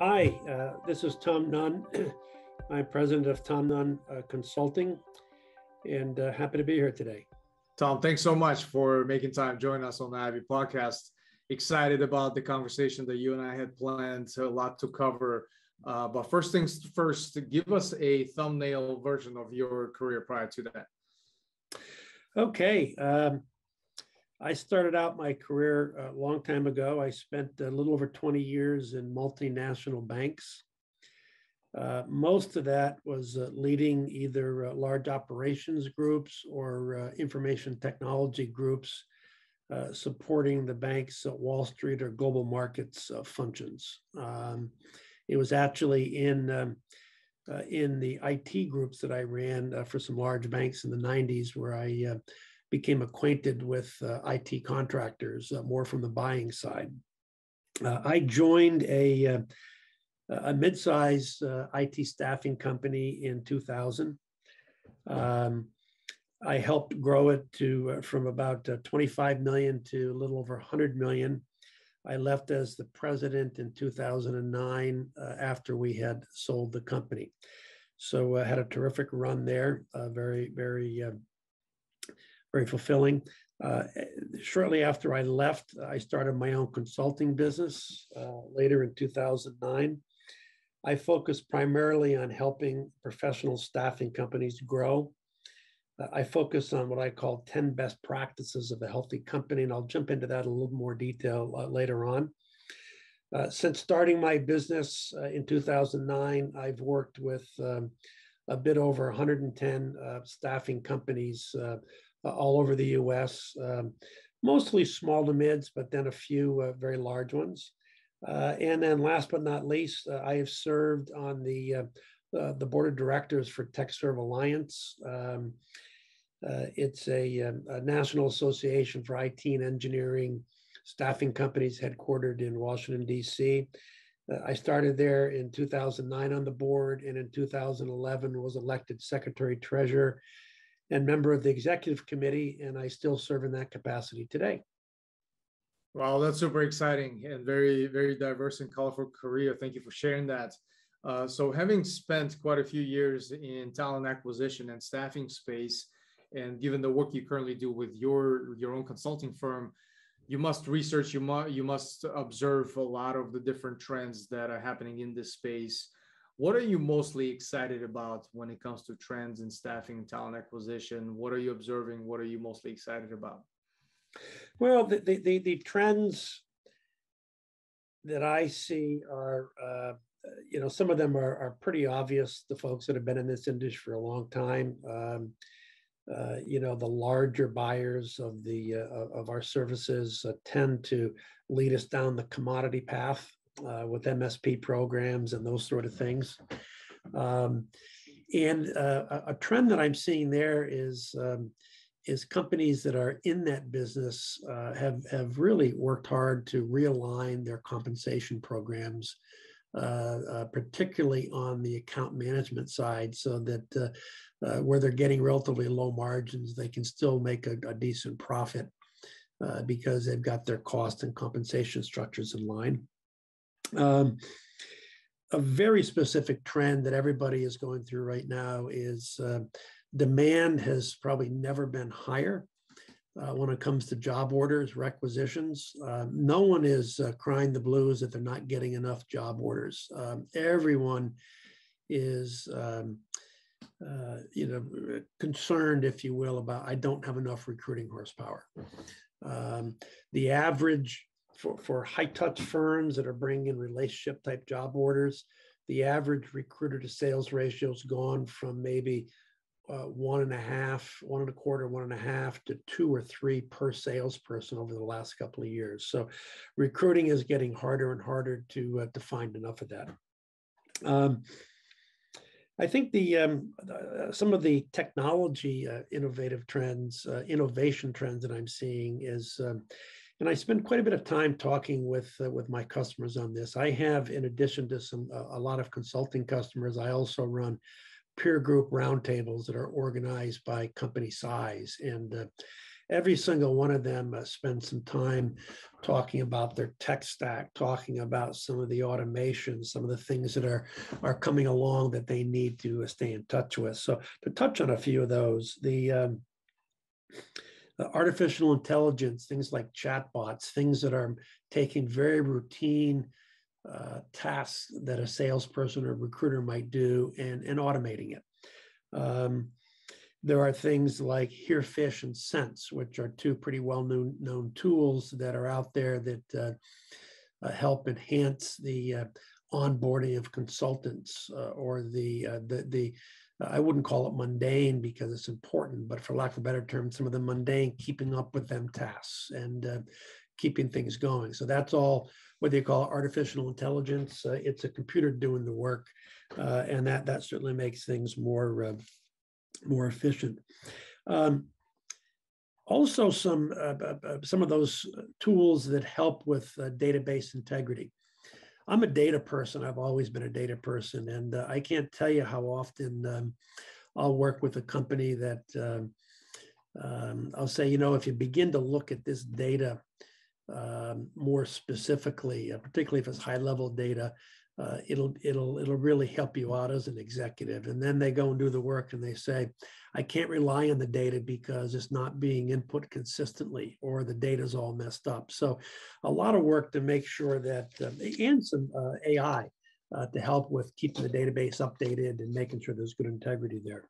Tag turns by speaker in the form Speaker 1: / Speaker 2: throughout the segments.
Speaker 1: Hi, uh, this is Tom Nunn. I'm president of Tom Nunn uh, Consulting and uh, happy to be here today.
Speaker 2: Tom, thanks so much for making time join us on the Ivy podcast. Excited about the conversation that you and I had planned, a lot to cover. Uh, but first things first, give us a thumbnail version of your career prior to that.
Speaker 1: Okay. Um, I started out my career a long time ago. I spent a little over 20 years in multinational banks. Uh, most of that was uh, leading either uh, large operations groups or uh, information technology groups uh, supporting the bank's at Wall Street or global markets uh, functions. Um, it was actually in um, in the IT groups that I ran for some large banks in the 90s where I became acquainted with uh, IT contractors uh, more from the buying side. Uh, I joined a, uh, a mid-sized uh, IT staffing company in 2000. Um, I helped grow it to uh, from about 25 million to a little over 100 million. I left as the president in 2009 after we had sold the company. So I had a terrific run there, very, very very fulfilling. Uh, shortly after I left, I started my own consulting business uh, later in 2009. I focused primarily on helping professional staffing companies grow. Uh, I focus on what I call 10 best practices of a healthy company, and I'll jump into that in a little more detail uh, later on. Uh, since starting my business uh, in 2009, I've worked with um, a bit over 110 staffing companies uh, all over the US, um, mostly small to mids, but then a few uh, very large ones. Uh, and then last but not least, I have served on the, the board of directors for TechServe Alliance. Um, uh, it's a, um, a, national association for IT and engineering staffing companies headquartered in Washington, D.C. Uh, I started there in 2009 on the board, and in 2011 was elected secretary treasurer and member of the executive committee, and I still serve in that capacity today.
Speaker 2: Wow, that's super exciting and very, very diverse and colorful career. Thank you for sharing that. Uh, so, having spent quite a few years in talent acquisition and staffing space, and given the work you currently do with your your own consulting firm, you must research, you must you must observe a lot of the different trends that are happening in this space. What are you mostly excited about when it comes to trends in staffing and talent acquisition? What are you observing? What are you mostly excited about?
Speaker 1: Well, the, the, the, the trends that I see are, uh, you know, some of them are, are pretty obvious. The folks that have been in this industry for a long time, um, uh, you know, the larger buyers of the uh, of our services uh, tend to lead us down the commodity path uh, with MSP programs and those sort of things. Um, and uh, a trend that I'm seeing there is um, is companies that are in that business uh, have have really worked hard to realign their compensation programs, uh, uh, particularly on the account management side, so that uh, where they're getting relatively low margins, they can still make a, a decent profit because they've got their cost and compensation structures in line. Um, a very specific trend that everybody is going through right now is uh, demand has probably never been higher uh, when it comes to job orders, requisitions. Uh, no one is uh, crying the blues that they're not getting enough job orders. Um, everyone is, um, uh, you know, concerned, if you will, about I don't have enough recruiting horsepower. Um, the average for, for high touch firms that are bringing in relationship type job orders, the average recruiter to sales ratio has gone from maybe uh, one and a half, one and a quarter, one and a half to two or three per salesperson over the last couple of years. So recruiting is getting harder and harder to, uh, to find enough of that. Um, I think the um, uh, some of the technology uh, innovative trends, uh, innovation trends that I'm seeing is um, and I spend quite a bit of time talking with uh, with my customers on this. I have, in addition to some uh, a lot of consulting customers, I also run peer group roundtables that are organized by company size, and uh, every single one of them uh, spend some time talking about their tech stack, talking about some of the automation, some of the things that are are coming along that they need to uh, stay in touch with. So to touch on a few of those, the um, artificial intelligence, things like chatbots, things that are taking very routine uh, tasks that a salesperson or recruiter might do and, and automating it. Um, there are things like Herefish and Sense, which are two pretty well known, known tools that are out there that uh, uh, help enhance the uh, onboarding of consultants uh, or the, uh, the, the I wouldn't call it mundane because it's important, but for lack of a better term, some of the mundane keeping up with them tasks and uh, keeping things going. So that's all what they call artificial intelligence. it's a computer doing the work, and that that certainly makes things more more efficient. Um, also, some uh, uh, uh, some of those tools that help with uh, database integrity. I'm a data person. I've always been a data person, and uh, I can't tell you how often um, I'll work with a company that um, um, I'll say, you know, if you begin to look at this data um, more specifically, uh, particularly if it's high level data, uh, it'll it'll it'll really help you out as an executive. And then they go and do the work, and they say, I can't rely on the data because it's not being input consistently, or the data's all messed up. So, a lot of work to make sure that uh, and some uh, AI uh, to help with keeping the database updated and making sure there's good integrity there.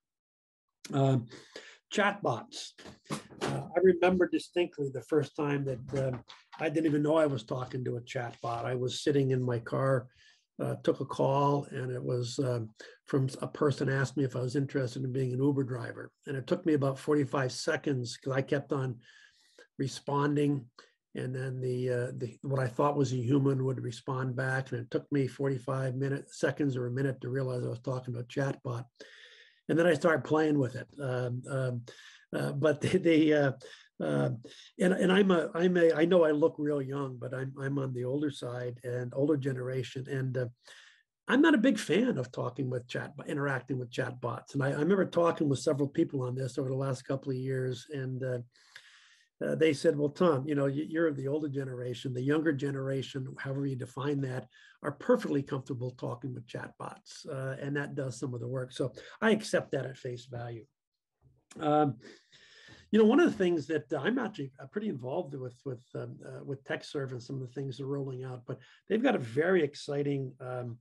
Speaker 1: Um, chatbots. Uh, I remember distinctly the first time that um, I didn't even know I was talking to a chatbot. I was sitting in my car uh, took a call and it was uh, from a person asked me if I was interested in being an Uber driver. And it took me about 45 seconds because I kept on responding. And then the, uh, the what I thought was a human would respond back. And it took me 45 minutes, seconds or a minute to realize I was talking to a chatbot. And then I started playing with it. Um, um, uh, but the, the uh, and and I'm a I'm a I know I look real young, but I'm I'm on the older side and older generation, and uh, I'm not a big fan of talking with chat, interacting with chatbots. And I, I remember talking with several people on this over the last couple of years, and uh, uh, they said, "Well, Tom, you know, you're of the older generation. The younger generation, however you define that, are perfectly comfortable talking with chatbots, uh, and that does some of the work. So I accept that at face value." Um, you know, one of the things that uh, I'm actually uh, pretty involved with with um, uh, with TechServe and some of the things they're rolling out, but they've got a very exciting um,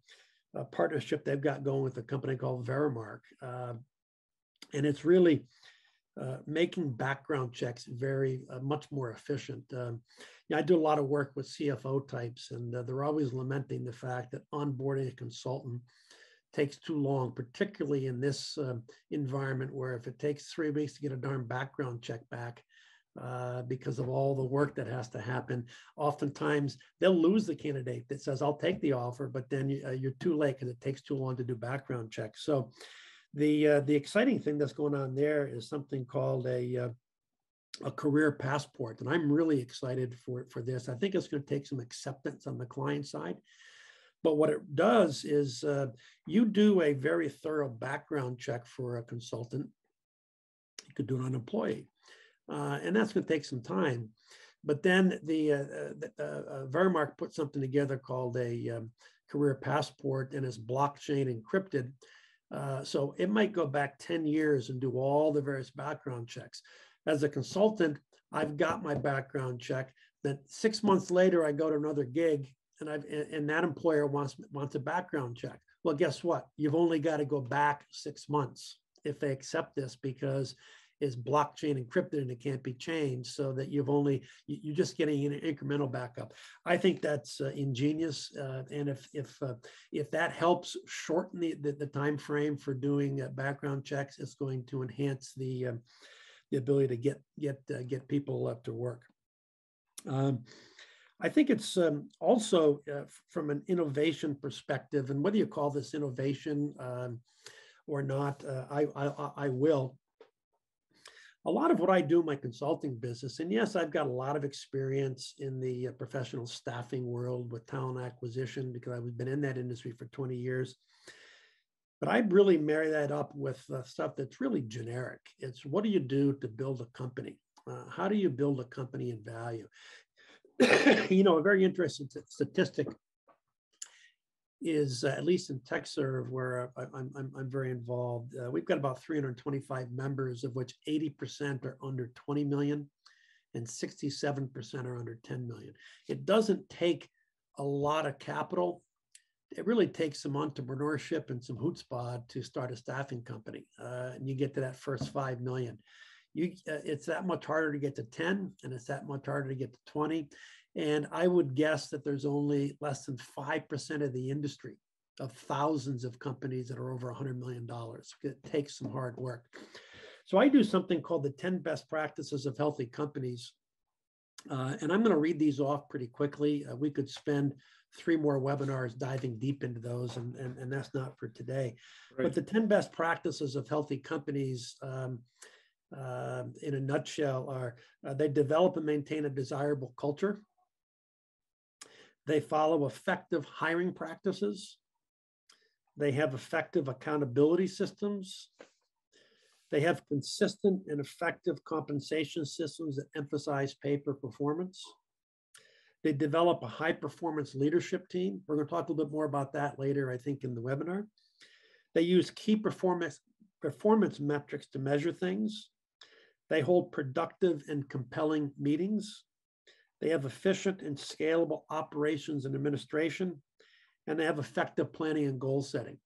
Speaker 1: uh, partnership they've got going with a company called Veremark, uh, and it's really uh, making background checks very much more efficient. Um, yeah, I do a lot of work with CFO types, and they're always lamenting the fact that onboarding a consultant takes too long, particularly in this uh, environment where if it takes three weeks to get a darn background check back uh, because of all the work that has to happen, oftentimes they'll lose the candidate that says, I'll take the offer, but then uh, you're too late because it takes too long to do background checks. So the, uh, the exciting thing that's going on there is something called a, uh, a career passport. And I'm really excited for, for this. I think it's going to take some acceptance on the client side. But what it does is uh, you do a very thorough background check for a consultant. You could do it on an employee. Uh, and that's going to take some time. But then the, uh, uh the uh, Veremark put something together called a um, career passport and it's blockchain encrypted. Uh, so it might go back 10 years and do all the various background checks. As a consultant, I've got my background check. Then six months later, I go to another gig and I've and that employer wants wants a background check. Well, guess what? You've only got to go back six months if they accept this because it's blockchain encrypted and it can't be changed so that you've only you're just getting an incremental backup i think that's uh, ingenious uh, and if if uh, if that helps shorten the, the, the time frame for doing uh, background checks it's going to enhance the um, the ability to get get uh, get people up to work um, I think it's um, also uh, from an innovation perspective, and whether you call this innovation um, or not, uh, I, I, I, will. A lot of what I do in my consulting business, and yes, I've got a lot of experience in the uh, professional staffing world with talent acquisition because I've been in that industry for 20 years. But I really marry that up with stuff that's really generic. It's what do you do to build a company? Uh, how do you build a company in value? you know, a very interesting statistic is uh, at least in TechServe, where I, am I'm, I'm very involved. Uh, we've got about 325 members, of which 80% are under 20 million and 67% are under 10 million. It doesn't take a lot of capital. It really takes some entrepreneurship and some chutzpah to start a staffing company, uh, and you get to that first five million. You, uh, it's that much harder to get to 10, and it's that much harder to get to 20. And I would guess that there's only less than 5% of the industry of thousands of companies that are over $100 million. It takes some hard work. So I do something called the 10 best practices of healthy companies. Uh, and I'm going to read these off pretty quickly. Uh, we could spend three more webinars diving deep into those, and, and, and that's not for today. Right. But the 10 best practices of healthy companies, um, uh, in a nutshell, are uh, they develop and maintain a desirable culture. They follow effective hiring practices. They have effective accountability systems. They have consistent and effective compensation systems that emphasize pay for performance. They develop a high performance leadership team. We're going to talk a little bit more about that later, I think, in the webinar. They use key performance, performance metrics to measure things. They hold productive and compelling meetings. They have efficient and scalable operations and administration, and they have effective planning and goal setting.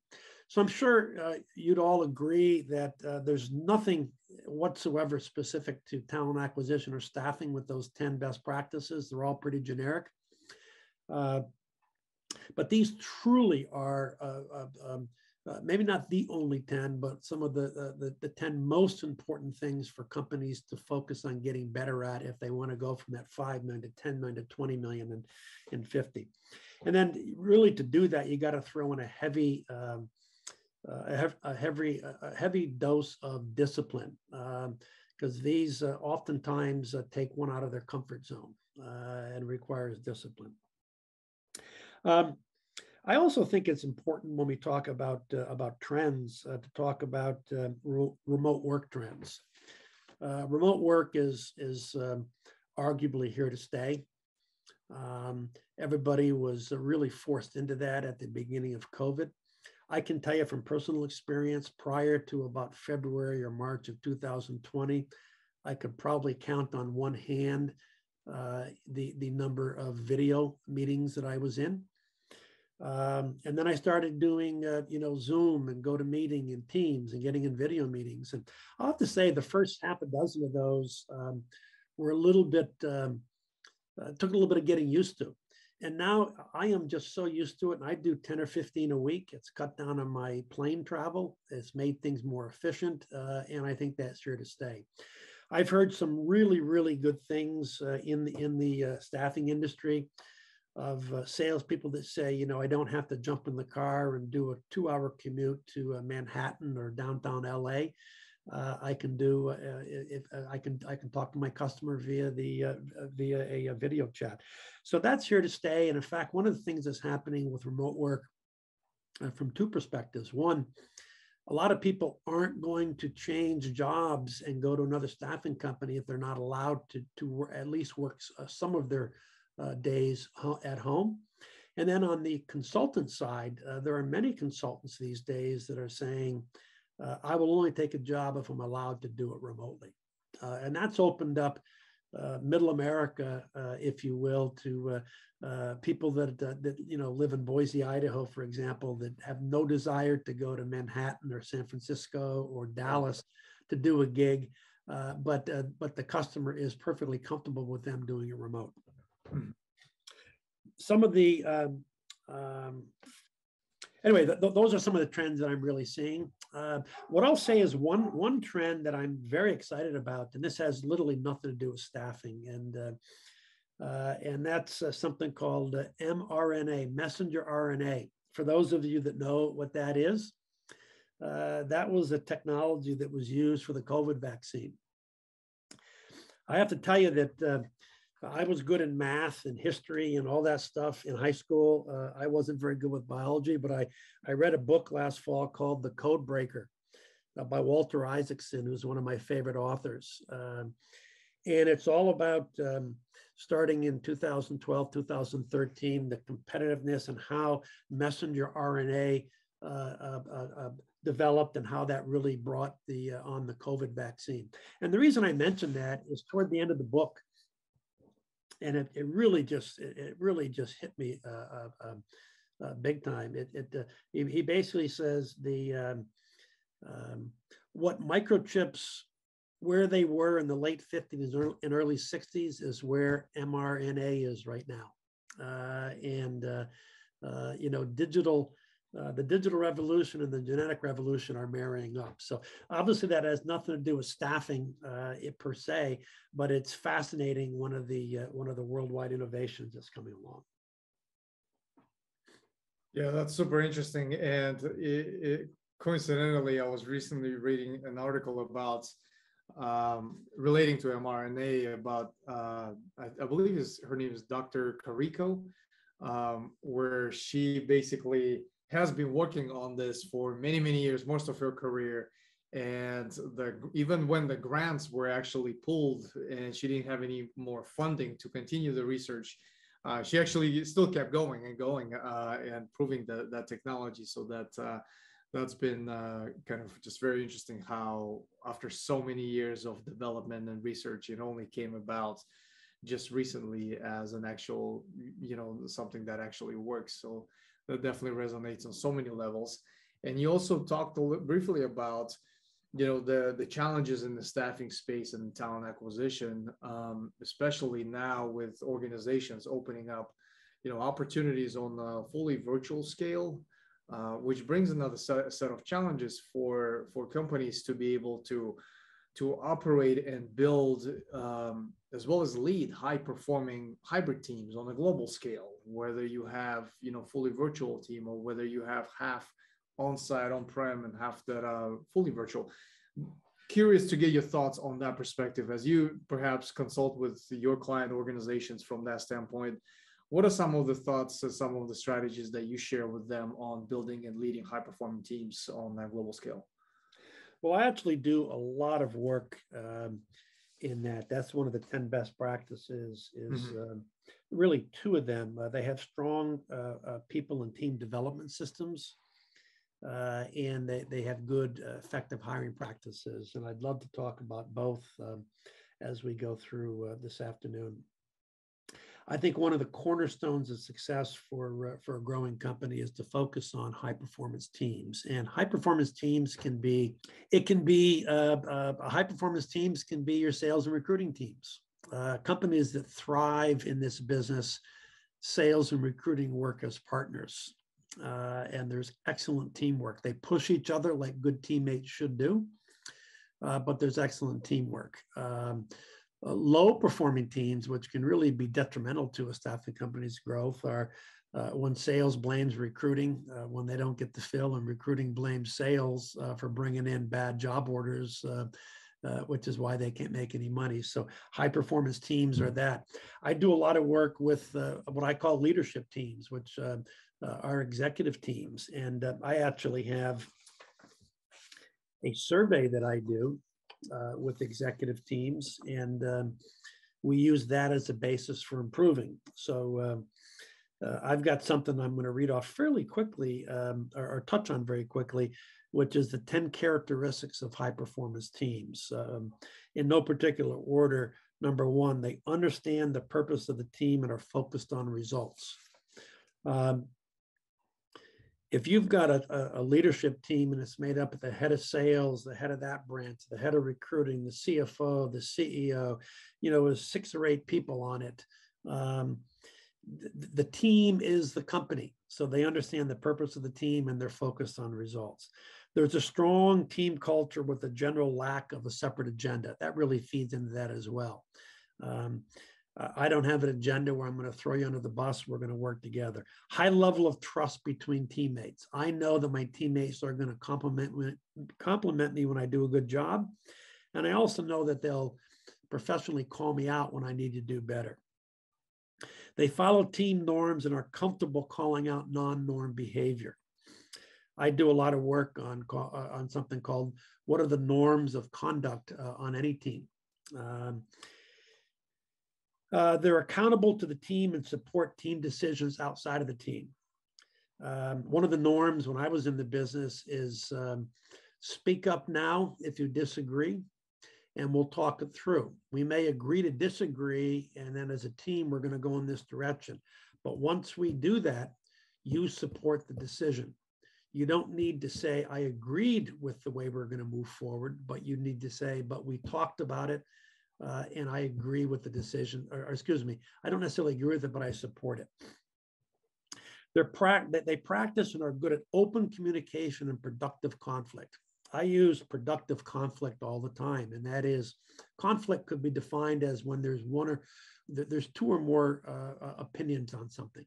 Speaker 1: So I'm sure uh, you'd all agree that uh, there's nothing whatsoever specific to talent acquisition or staffing with those 10 best practices. They're all pretty generic. Uh, but these truly are uh, uh, um, uh, maybe not the only 10, but some of the, the, the 10 most important things for companies to focus on getting better at if they want to go from that 5 million to 10 million to 20 million and, and 50. And then really to do that, you got to throw in a heavy um, uh, a, heavy, a heavy dose of discipline because um, these uh, oftentimes uh, take one out of their comfort zone uh, and requires discipline. Um, I also think it's important when we talk about uh, about trends uh, to talk about re remote work trends. remote work is is um, arguably here to stay. Um, everybody was really forced into that at the beginning of COVID. I can tell you from personal experience, prior to about February or March of 2020, I could probably count on one hand uh, the, the number of video meetings that I was in. Um, and then I started doing, uh, you know, Zoom and go to meeting and Teams and getting in video meetings. And I'll have to say the first half a dozen of those um, were a little bit, um, uh, took a little bit of getting used to and now I am just so used to it. And I do 10 or 15 a week. It's cut down on my plane travel. It's made things more efficient. Uh, and I think that's here to stay. I've heard some really, really good things uh, in the, in the uh, staffing industry of uh, salespeople that say, you know, I don't have to jump in the car and do a two hour commute to uh, Manhattan or downtown LA uh, I can do uh, if uh, I can I can talk to my customer via the uh, via a, a, video chat. So that's here to stay. And in fact, one of the things that's happening with remote work from two perspectives. One, a lot of people aren't going to change jobs and go to another staffing company if they're not allowed to to at least work some of their days at home. And then on the consultant side, there are many consultants these days that are saying uh, I will only take a job if I'm allowed to do it remotely. Uh, and that's opened up uh, middle America, uh, if you will, to uh, uh, people that, that, you know, live in Boise, Idaho, for example, that have no desire to go to Manhattan or San Francisco or Dallas to do a gig. but, but the customer is perfectly comfortable with them doing it remote. Some of the um, um, anyway, th th those are some of the trends that I'm really seeing. Uh, what I'll say is one one trend that I'm very excited about, and this has literally nothing to do with staffing, and uh, uh, and that's uh, something called uh, mRNA, messenger RNA. For those of you that know what that is, uh, that was a technology that was used for the COVID vaccine. I have to tell you that I was good in math and history and all that stuff in high school. Uh, I wasn't very good with biology, but I, I read a book last fall called The Code Breaker uh, by Walter Isaacson, who's one of my favorite authors. Um, And it's all about um, starting in 2012, 2013, the competitiveness and how messenger RNA uh, uh, uh, uh, developed and how that really brought the on the COVID vaccine. And the reason I mention that is toward the end of the book, and it, it really just it, it really just hit me uh, um, big time. It, it he, he, basically says the um, um, what microchips where they were in the late 50s and early 60s is where mRNA is right now. Uh, and, uh, uh, you know, digital, uh, the digital revolution and the genetic revolution are marrying up. So obviously that has nothing to do with staffing uh, it per se, but it's fascinating. One of the, uh, one of the worldwide innovations that's coming along.
Speaker 2: Yeah, that's super interesting. And it, it, coincidentally, I was recently reading an article about um, relating to mRNA about, uh, I, I, believe is her name is Dr. Kariko, um, where she basically has been working on this for many, many years, most of her career. And the even when the grants were actually pulled and she didn't have any more funding to continue the research, uh, she actually still kept going and going uh, and proving the, that technology so that uh, that's been uh, kind of just very interesting how after so many years of development and research it only came about just recently as an actual you know something that actually works so that definitely resonates on so many levels. And you also talked briefly about you know the the challenges in the staffing space and talent acquisition um, especially now with organizations opening up you know opportunities on a fully virtual scale uh, which brings another set, set of challenges for for companies to be able to to operate and build um, as well as lead high performing hybrid teams on a global scale whether you have you know fully virtual team or whether you have half on site on prem and half that are fully virtual curious to get your thoughts on that perspective as you perhaps consult with your client organizations from that standpoint what are some of the thoughts and some of the strategies that you share with them on building and leading high performing teams on that global scale?
Speaker 1: Well, I actually do a lot of work um, in that. That's one of the 10 best practices is mm-hmm. um, really two of them. Uh, they have strong uh, uh, people and team development systems. Uh, and they, they have good uh, effective hiring practices. And I'd love to talk about both um, as we go through uh, this afternoon. I think one of the cornerstones of success for uh, for a growing company is to focus on high performance teams. And high performance teams can be it can be uh, uh, high performance teams can be your sales and recruiting teams. Uh, companies that thrive in this business, sales and recruiting work as partners. Uh, and there's excellent teamwork. They push each other like good teammates should do, uh, but there's excellent teamwork. Um, uh, low performing teams, which can really be detrimental to a staffing company's growth, are uh, when sales blames recruiting, uh, when they don't get the fill, and recruiting blames sales uh, for bringing in bad job orders. Uh, uh, which is why they can't make any money. So high performance teams are that. I do a lot of work with what I call leadership teams, which are executive teams, and I actually have a survey that I do uh, with executive teams, and um, we use that as a basis for improving. So uh, uh, I've got something I'm going to read off fairly quickly um, or, or, touch on very quickly, which is the 10 characteristics of high performance teams. Um, in no particular order, number one, they understand the purpose of the team and are focused on results. Um, if you've got a, a, leadership team and it's made up of the head of sales, the head of that branch, the head of recruiting, the CFO, the CEO, you know, with six or eight people on it. Um, the, the team is the company. So they understand the purpose of the team and they're focused on results. There's a strong team culture with a general lack of a separate agenda. That really feeds into that as well. Um, I don't have an agenda where I'm going to throw you under the bus. We're going to work together. High level of trust between teammates. I know that my teammates are going to compliment me, compliment me when I do a good job. And I also know that they'll professionally call me out when I need to do better. They follow team norms and are comfortable calling out non-norm behavior. I do a lot of work on, uh, on something called what are the norms of conduct uh, on any team. Um, Uh, they're accountable to the team and support team decisions outside of the team. Um, one of the norms when I was in the business is um, speak up now if you disagree, and we'll talk it through. We may agree to disagree, and then as a team, we're going to go in this direction. But once we do that, you support the decision. You don't need to say, I agreed with the way we're going to move forward, but you need to say, but we talked about it uh, and I agree with the decision, or, or, excuse me, I don't necessarily agree with it, but I support it. They're pra- they practice and are good at open communication and productive conflict. I use productive conflict all the time, and that is conflict could be defined as when there's one or there's two or more uh, uh, opinions on something.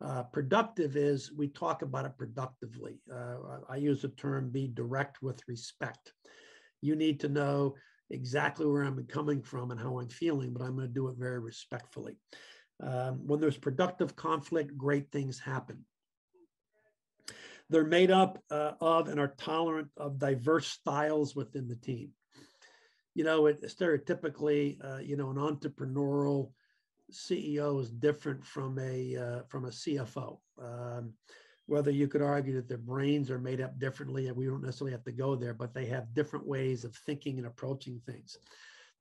Speaker 1: Uh, productive is we talk about it productively. Uh, I use the term be direct with respect. You need to know exactly where I'm coming from and how I'm feeling, but I'm going to do it very respectfully. Um, when there's productive conflict, great things happen. They're made up uh, of and are tolerant of diverse styles within the team. You know, it, stereotypically, uh, you know, an entrepreneurial CEO is different from a uh, from a CFO. Um, whether you could argue that their brains are made up differently, and we don't necessarily have to go there, but they have different ways of thinking and approaching things.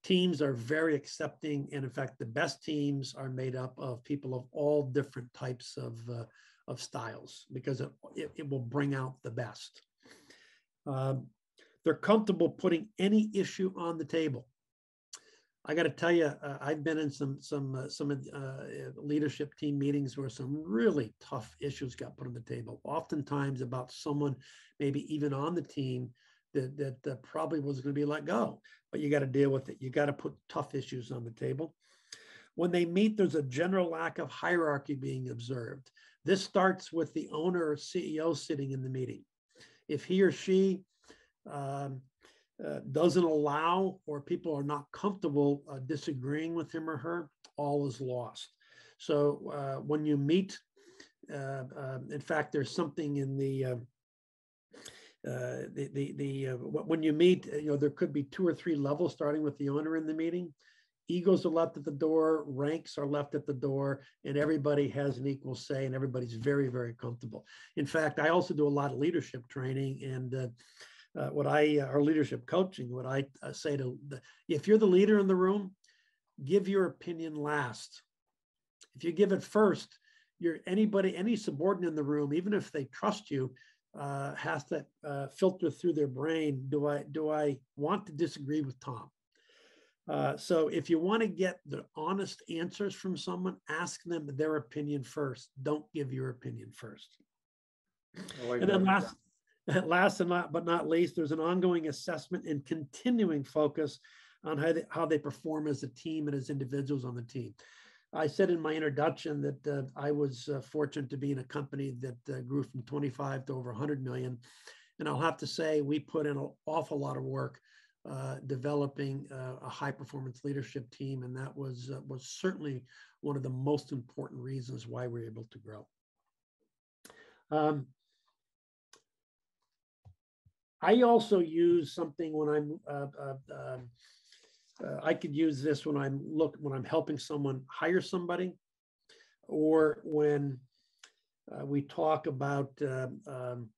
Speaker 1: Teams are very accepting, and in fact, the best teams are made up of people of all different types of uh, of styles because it, it, it, will bring out the best. Um, they're comfortable putting any issue on the table. I got to tell you, uh, I've been in some some uh, some uh, leadership team meetings where some really tough issues got put on the table. Oftentimes about someone, maybe even on the team, that that uh, probably was going to be let go. But you got to deal with it. You got to put tough issues on the table. When they meet, there's a general lack of hierarchy being observed. This starts with the owner or CEO sitting in the meeting. If he or she um, uh, doesn't allow or people are not comfortable uh, disagreeing with him or her, all is lost. So uh, when you meet, uh, um, in fact, there's something in the uh, the the, the when you meet, you know, there could be two or three levels starting with the owner in the meeting. Egos are left at the door, ranks are left at the door, and everybody has an equal say, and everybody's very, very comfortable. In fact, I also do a lot of leadership training, and uh, what I uh, our leadership coaching, what I uh, say to the, if you're the leader in the room, give your opinion last. If you give it first, you're anybody, any subordinate in the room, even if they trust you, uh, has to uh, filter through their brain. Do I do I want to disagree with Tom? Uh, so if you want to get the honest answers from someone, ask them their opinion first. Don't give your opinion first. Like and then that. last, last and not, but not least, there's an ongoing assessment and continuing focus on how they, how they perform as a team and as individuals on the team. I said in my introduction that uh, I was uh, fortunate to be in a company that uh, grew from 25 to over 100 million. And I'll have to say, we put in an awful lot of work uh, developing uh, a high performance leadership team. And that was, uh, was certainly one of the most important reasons why we are able to grow. Um, I also use something when I'm, uh, uh, um, uh, I could use this when I'm look when I'm helping someone hire somebody, or when uh, we talk about uh, um,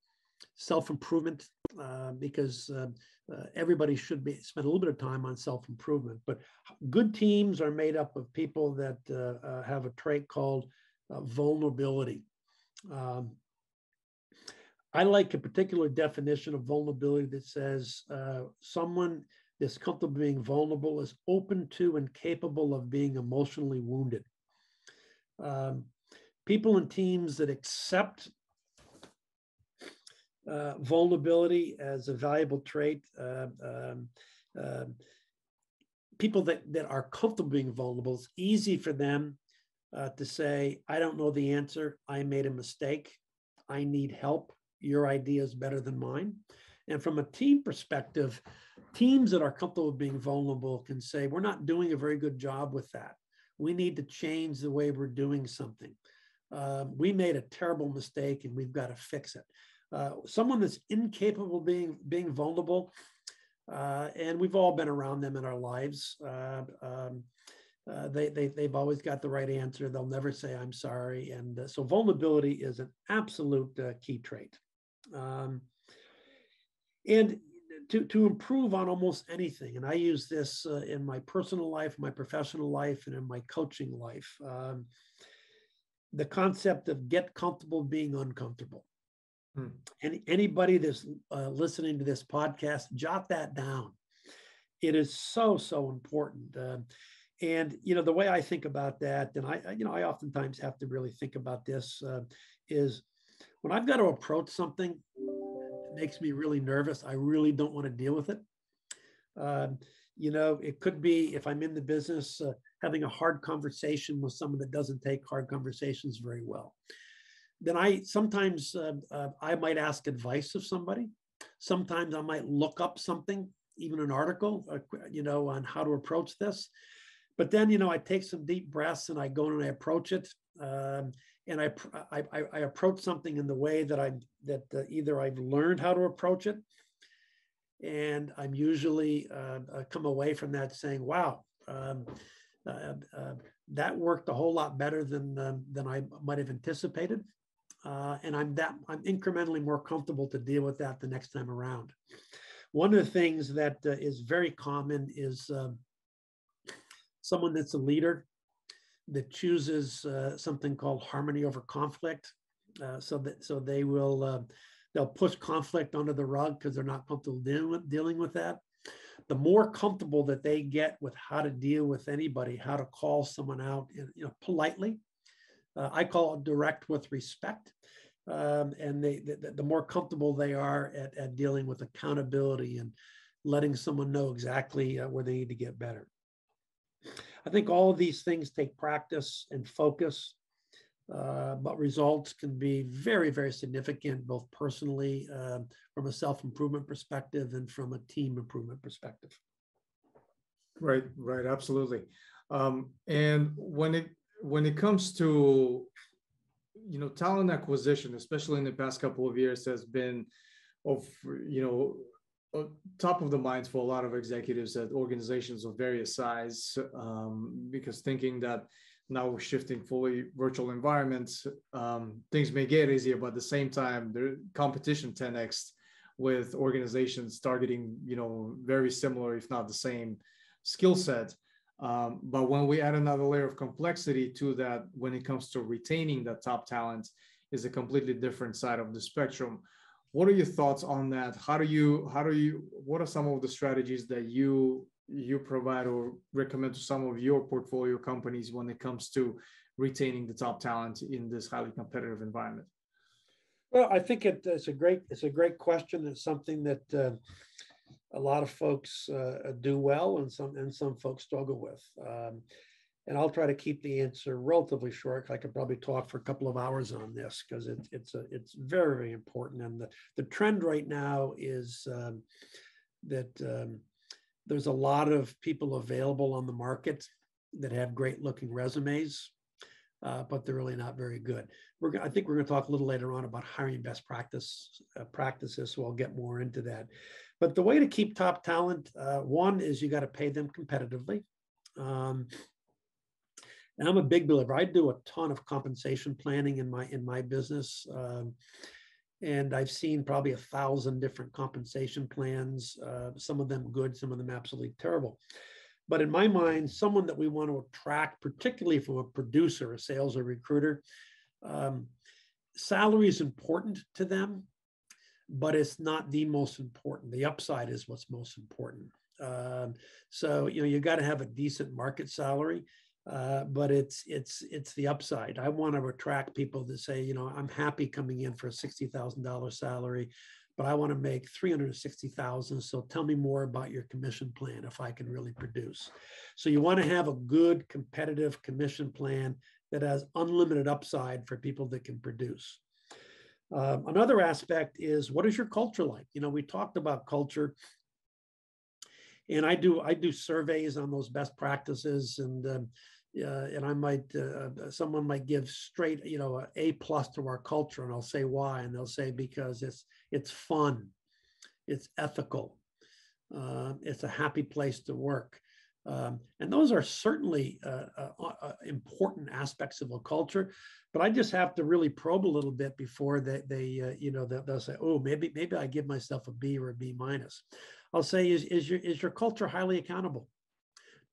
Speaker 1: self improvement, uh, because everybody should be spend a little bit of time on self improvement. But good teams are made up of people that have a trait called vulnerability. Um, I like a particular definition of vulnerability that says uh, someone that's comfortable being vulnerable is open to and capable of being emotionally wounded. Um, people and teams that accept uh, vulnerability as a valuable trait, uh, um, uh, people that, that are comfortable being vulnerable, it's easy for them uh, to say, I don't know the answer. I made a mistake. I need help your idea is better than mine. And from a team perspective, teams that are comfortable with being vulnerable can say, we're not doing a very good job with that. We need to change the way we're doing something. Uh, we made a terrible mistake and we've got to fix it. Uh, someone that's incapable of being, being vulnerable, uh, and we've all been around them in our lives. Uh, um, uh, they, they, they've always got the right answer. They'll never say, I'm sorry. And uh, so vulnerability is an absolute key trait. Um, and to, to improve on almost anything, and I use this uh, in my personal life, my professional life, and in my coaching life, um, the concept of get comfortable being uncomfortable. Hmm. Any, anybody that's uh, listening to this podcast, jot that down. It is so, so important. Uh, and you know the way I think about that, and I, you know, I oftentimes have to really think about this uh, is when I've got to approach something that makes me really nervous. I really don't want to deal with it. Um, you know, it could be if I'm in the business uh, having a hard conversation with someone that doesn't take hard conversations very well. Then I sometimes uh, uh, I might ask advice of somebody. Sometimes I might look up something, even an article, you know, on how to approach this. But then, you know, I take some deep breaths and I go and I approach it. Um, and I, I, I, approach something in the way that I that uh, either I've learned how to approach it, and I'm usually uh, uh come away from that saying, "Wow, um, uh, uh that worked a whole lot better than um, than I might have anticipated," uh, and I'm that I'm incrementally more comfortable to deal with that the next time around. One of the things that is very common is um, someone that's a leader that chooses uh, something called harmony over conflict. Uh, so that so they will uh, they'll push conflict under the rug because they're not comfortable dealing with, dealing with that. The more comfortable that they get with how to deal with anybody, how to call someone out, you know, politely. Uh, I call it direct with respect. Um, and they, the, the, more comfortable they are at, at dealing with accountability and letting someone know exactly uh, where they need to get better. I think all of these things take practice and focus, uh, but results can be very, very significant, both personally, uh, from a self improvement perspective, and from a team improvement perspective.
Speaker 2: Right, right, absolutely. Um, and when it when it comes to you know talent acquisition, especially in the past couple of years, has been of you know top of the mind for a lot of executives at organizations of various size um, because thinking that now we're shifting fully virtual environments um, things may get easier but at the same time the competition 10x with organizations targeting you know very similar if not the same skill set. Um, but when we add another layer of complexity to that when it comes to retaining that top talent is a completely different side of the spectrum what are your thoughts on that? How do you how do you what are some of the strategies that you you provide or recommend to some of your portfolio companies when it comes to retaining the top talent in this highly competitive environment?
Speaker 1: Well i think it, it's a great it's a great question. It's something that uh, a lot of folks uh, do well and some and some folks struggle with. Um, and I'll try to keep the answer relatively short. I could probably talk for a couple of hours on this because it, it's a, it's very very important. And the, the trend right now is um, that um, there's a lot of people available on the market that have great looking resumes, uh, but they're really not very good. We're I think we're going to talk a little later on about hiring best practice uh, practices, so I'll get more into that. But the way to keep top talent, uh, one is you got to pay them competitively. Um, and I'm a big believer. I do a ton of compensation planning in my in my business, um, and I've seen probably a thousand different compensation plans. Uh, some of them good, some of them absolutely terrible. But in my mind, someone that we want to attract, particularly from a producer, a sales or recruiter, um, salary is important to them, but it's not the most important. The upside is what's most important. Um, so you know you got to have a decent market salary uh, but it's it's it's the upside. I want to attract people to say, you know, I'm happy coming in for a sixty thousand dollar salary, but I want to make three hundred sixty thousand. So tell me more about your commission plan if I can really produce. So you want to have a good competitive commission plan that has unlimited upside for people that can produce. Um, another aspect is what is your culture like? You know, we talked about culture and I do I do surveys on those best practices and um, uh, and I might, uh, uh, someone might give straight, you know, a plus to our culture, and I'll say why, and they'll say because it's it's fun, it's ethical, uh, it's a happy place to work. Um, and those are certainly uh, uh, important aspects of a culture. But I just have to really probe a little bit before they, they you know, they'll, they'll, say, oh, maybe maybe I give myself a B or a B minus. I'll say, is, is your is your culture highly accountable?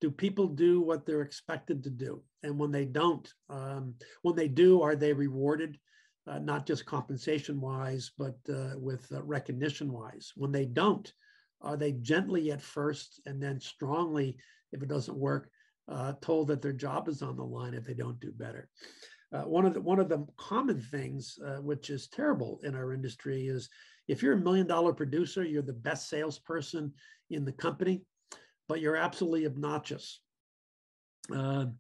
Speaker 1: Do people do what they're expected to do? And when they don't, um, when they do, are they rewarded? Uh, not just compensation wise, but uh, with recognition wise. When they don't, are they gently at first and then strongly if it doesn't work, uh, told that their job is on the line if they don't do better. Uh, one of the one of the common things, uh, which is terrible in our industry, is if you're a million dollar producer, you're the best salesperson in the company, but you're absolutely obnoxious. Um,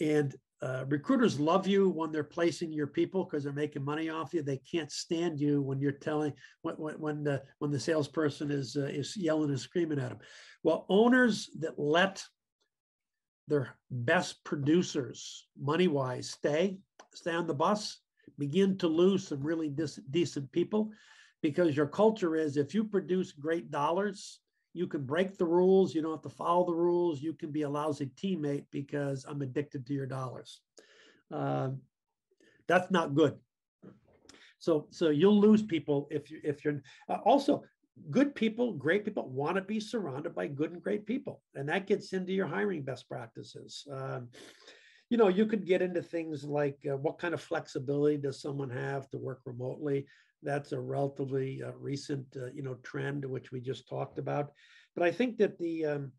Speaker 1: and uh, recruiters love you when they're placing your people because they're making money off you. They can't stand you when you're telling when when when the, when the salesperson is uh, is yelling and screaming at them. Well, owners that let their best producers, money wise, stay stay on the bus, begin to lose some really dis- decent people, because your culture is if you produce great dollars, you can break the rules. You don't have to follow the rules. You can be a lousy teammate because I'm addicted to your dollars. Uh, that's not good. So, so you'll lose people if you if you're uh, also good people, great people want to be surrounded by good and great people, and that gets into your hiring best practices. Um, you know, you could get into things like uh, what kind of flexibility does someone have to work remotely? That's a relatively uh, recent, uh, you know, trend which we just talked about. But I think that the um,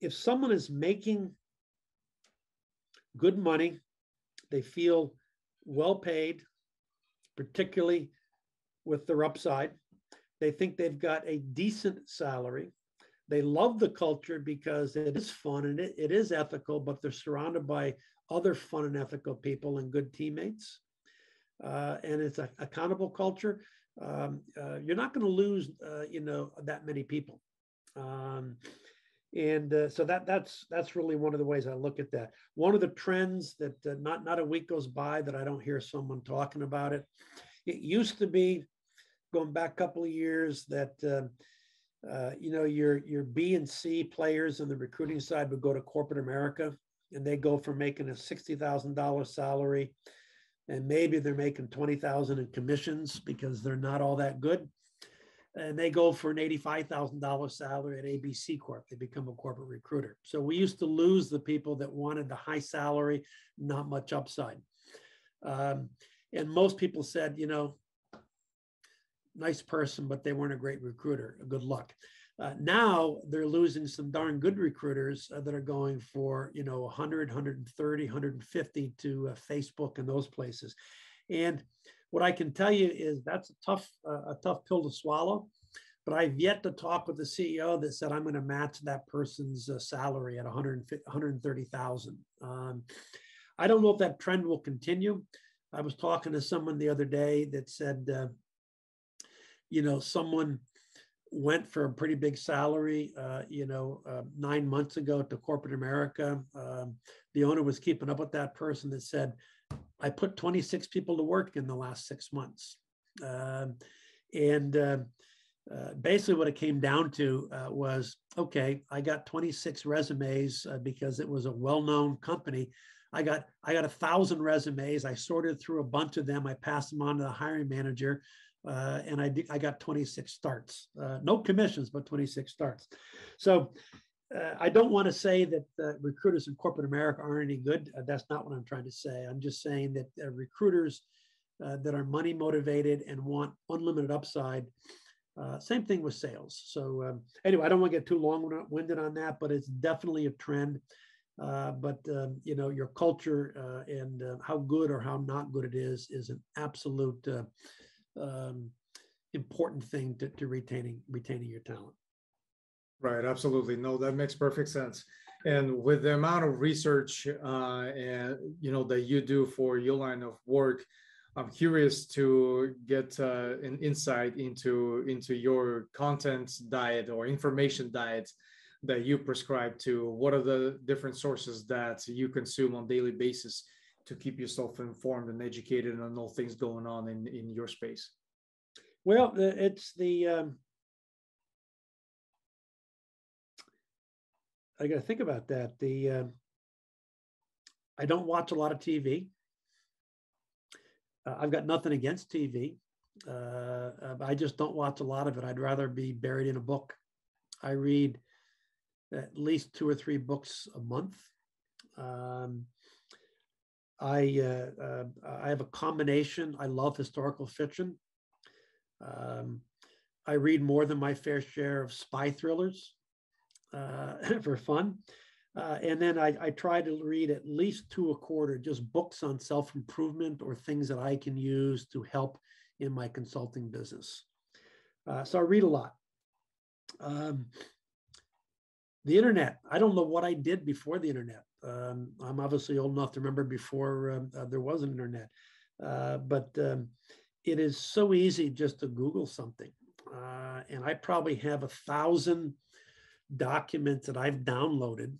Speaker 1: if someone is making good money, they feel well paid, particularly with their upside. They think they've got a decent salary. They love the culture because it is fun and it, it is ethical, but they're surrounded by other fun and ethical people and good teammates uh, and it's a accountable culture, um, uh, you're not going to lose, uh, you know, that many people. Um, and uh, so that that's that's really one of the ways I look at that. One of the trends that uh, not not a week goes by that I don't hear someone talking about it. It used to be going back a couple of years that uh, uh, you know your your B and C players on the recruiting side would go to corporate America, and they go from making a sixty thousand dollar salary and maybe they're making 20,000 in commissions because they're not all that good. And they go for an $85,000 salary at ABC Corp. They become a corporate recruiter. So we used to lose the people that wanted the high salary, not much upside. Um, and most people said, you know, nice person, but they weren't a great recruiter. Good luck. Uh, now they're losing some darn good recruiters uh, that are going for, you know, 100, 130, 150 to uh, Facebook and those places. And what I can tell you is that's a tough, uh, a tough pill to swallow. But I've yet to talk with the CEO that said I'm going to match that person's uh, salary at 130,000. Um, I don't know if that trend will continue. I was talking to someone the other day that said, uh, you know, someone went for a pretty big salary, uh, you know, uh, nine months ago to corporate America. Um, the owner was keeping up with that person that said, I put 26 people to work in the last six months. Um, and uh, uh basically, what it came down to uh, was okay, I got 26 resumes uh, because it was a well known company. I got I got a thousand resumes. I sorted through a bunch of them. I passed them on to the hiring manager uh, and I, I got 26 starts, uh, no commissions, but 26 starts. So uh, I don't want to say that recruiters in corporate America aren't any good. Uh, that's not what I'm trying to say. I'm just saying that uh, recruiters uh, that are money motivated and want unlimited upside. same thing with sales. So um, anyway, I don't want to get too long-winded on that, but it's definitely a trend. but um, you know, your culture and how good or how not good it is is an absolute um, important thing to, to retaining retaining your talent.
Speaker 2: Right, absolutely. No, that makes perfect sense. And with the amount of research uh, and you know that you do for your line of work, I'm curious to get uh, an insight into into your content diet or information diet that you prescribe to. What are the different sources that you consume on daily basis to keep yourself informed and educated on all things going on in, in your space?
Speaker 1: Well, it's the um, I got to think about that. The uh, I don't watch a lot of TV. Uh, I've got nothing against TV. Uh, uh, I just don't watch a lot of it. I'd rather be buried in a book. I read at least two or three books a month. Um, I uh, uh, I have a combination. I love historical fiction. Um, I read more than my fair share of spy thrillers uh, for fun. Uh, and then I, I, try to read at least two a quarter, just books on self improvement or things that I can use to help in my consulting business. Uh, so I read a lot. Um, the internet, I don't know what I did before the internet. Um, I'm obviously old enough to remember before um, uh, there was an internet, uh, but um, it is so easy just to Google something. Uh, and I probably have a thousand documents that I've downloaded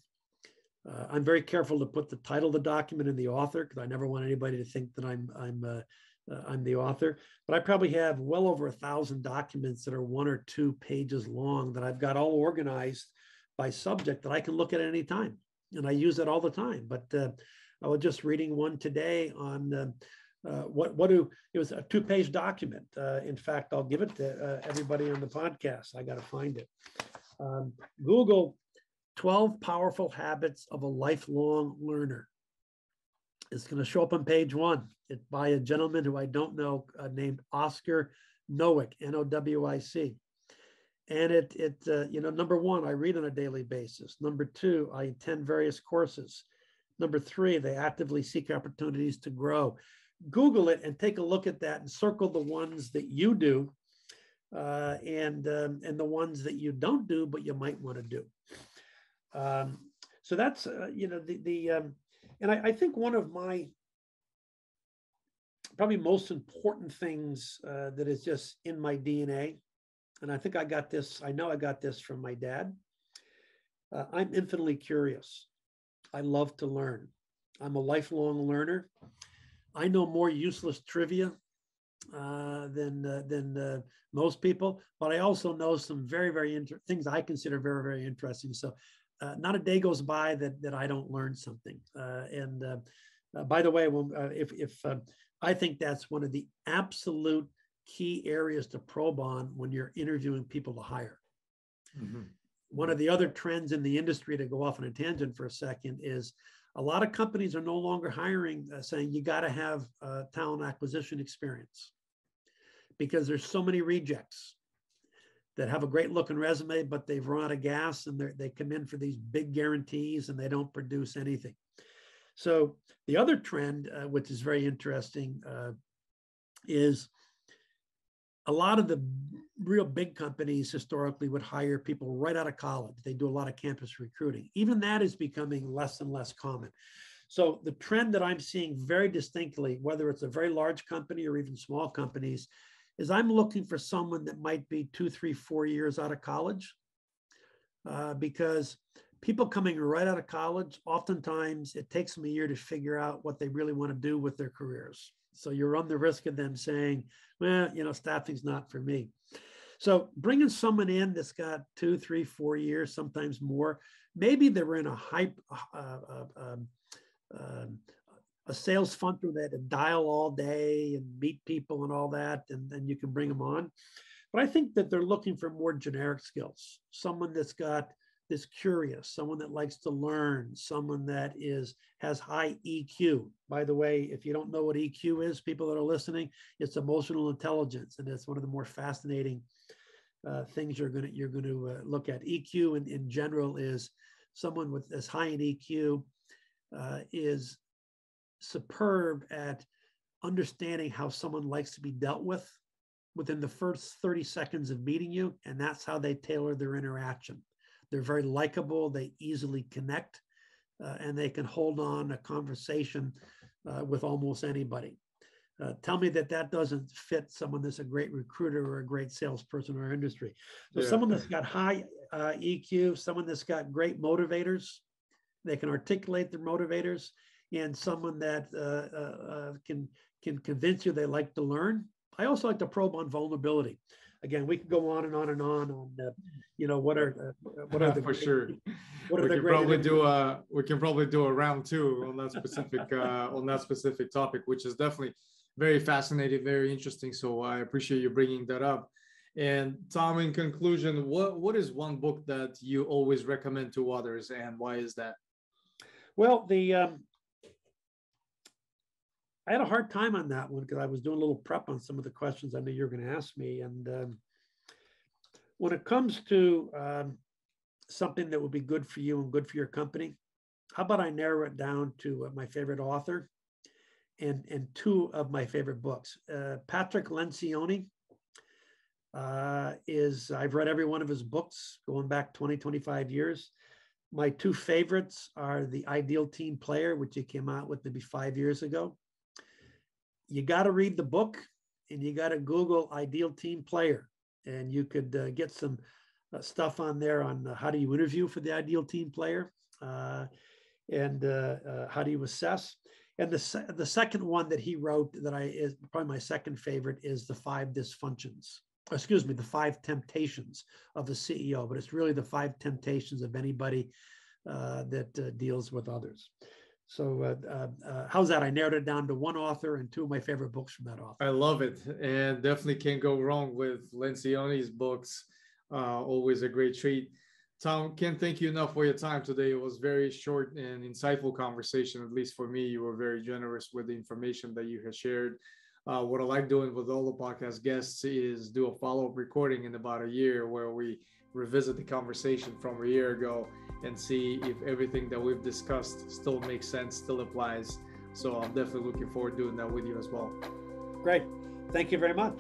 Speaker 1: uh, I'm very careful to put the title of the document and the author because I never want anybody to think that I'm I'm uh, uh, I'm the author. But I probably have well over a thousand documents that are one or two pages long that I've got all organized by subject that I can look at any time, and I use it all the time. But uh, I was just reading one today on. Uh, uh, what what do it was a two-page document. in fact, I'll give it to everybody on the podcast. I got to find it. Um, Google 12 Powerful Habits of a Lifelong Learner. It's going to show up on page one. It's by a gentleman who I don't know uh, named Oscar Nowick, N O W I C. And it, it uh, you know, number one, I read on a daily basis. Number two, I attend various courses. Number three, they actively seek opportunities to grow. Google it and take a look at that and circle the ones that you do uh, and, um, and the ones that you don't do, but you might want to do. Um, so that's uh, you know the the um, and I, I, think one of my probably most important things uh, that is just in my DNA, and I think I got this. I know I got this from my dad. Uh, I'm infinitely curious. I love to learn. I'm a lifelong learner. I know more useless trivia uh, than uh, than uh, most people, but I also know some very very inter- things I consider very very interesting. So uh, not a day goes by that that I don't learn something. Uh, and by the way, if if I think that's one of the absolute key areas to probe on when you're interviewing people to hire. Mm-hmm. One of the other trends in the industry to go off on a tangent for a second is a lot of companies are no longer hiring, saying you got to have talent acquisition experience because there's so many rejects that have a great looking resume, but they've run out of gas and they come in for these big guarantees and they don't produce anything. So the other trend, uh, which is very interesting, uh, is a lot of the real big companies historically would hire people right out of college. They do a lot of campus recruiting. Even that is becoming less and less common. So the trend that I'm seeing very distinctly, whether it's a very large company or even small companies, is I'm looking for someone that might be two, three, four years out of college. Uh, because people coming right out of college, oftentimes it takes them a year to figure out what they really want to do with their careers. So you run the risk of them saying, well, you know, staffing's not for me. So bringing someone in that's got two, three, four years, sometimes more, maybe they're in a hype, uh, uh, um, um a sales function that dial all day and meet people and all that, and then you can bring them on. But I think that they're looking for more generic skills. Someone that's got this curious, someone that likes to learn, someone that is has high EQ. By the way, if you don't know what EQ is, people that are listening, it's emotional intelligence, and it's one of the more fascinating uh, things you're going to you're to uh, look at. EQ in, in general is someone with as high an EQ uh, is superb at understanding how someone likes to be dealt with within the first 30 seconds of meeting you. And that's how they tailor their interaction. They're very likable, they easily connect, uh, and they can hold on a conversation uh, with almost anybody. Uh, tell me that that doesn't fit someone that's a great recruiter or a great salesperson in our industry. So, yeah. someone that's got high uh, EQ, someone that's got great motivators, they can articulate their motivators, and someone that uh, uh, uh, can can convince you they like to learn I also like to probe on vulnerability. Again, we could go on and on and on on, uh, you know, what are uh, what are the
Speaker 2: For
Speaker 1: great-
Speaker 2: sure.
Speaker 1: What are
Speaker 2: we can probably do a we can probably do a round two on that specific uh, on that specific topic, which is definitely very fascinating, very interesting. So I appreciate you bringing that up. And Tom, in conclusion, what what is one book that you always recommend to others, and why is that?
Speaker 1: Well, the um, I had a hard time on that one because I was doing a little prep on some of the questions I knew you were going to ask me. And um, when it comes to um, something that would be good for you and good for your company, how about I narrow it down to uh, my favorite author and and two of my favorite books. Uh, Patrick Lencioni uh, is I've read every one of his books going back 20, 25 years. My two favorites are The Ideal Team Player, which he came out with maybe five years ago. You got to read the book and you got to Google Ideal Team Player, and you could uh, get some uh, stuff on there on uh, how do you interview for the Ideal Team Player uh, and uh, how do you assess. And the, se- the second one that he wrote that I is probably my second favorite is The Five Dysfunctions. Excuse me, The Five Temptations of the CEO, but it's really the five temptations of anybody that deals with others. So, uh, uh, uh, how's that? I narrowed it down to one author and two of my favorite books from that author.
Speaker 2: I love it, and definitely can't go wrong with Lencioni's books. Uh, always a great treat. Tom, can't thank you enough for your time today. It was very short and insightful conversation. At least for me, you were very generous with the information that you have shared. Uh, what I like doing with all the podcast guests is do a follow-up recording in about a year where we revisit the conversation from a year ago and see if everything that we've discussed still makes sense, still applies. So I'm definitely looking forward to doing that with you as well.
Speaker 1: Great. Thank you very much.